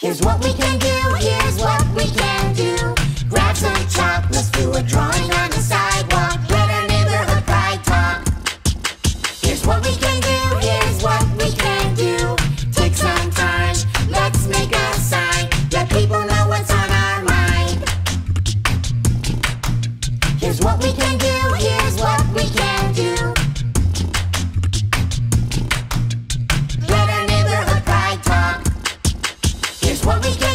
Here's what we can do, here's what we can do. Grab some chalk, let's do a drawing on the sidewalk. Let our neighborhood pride talk. Here's what we can do, here's what we can do. Take some time, let's make a sign. Let people know what's on our mind. Here's what we can do. what we got.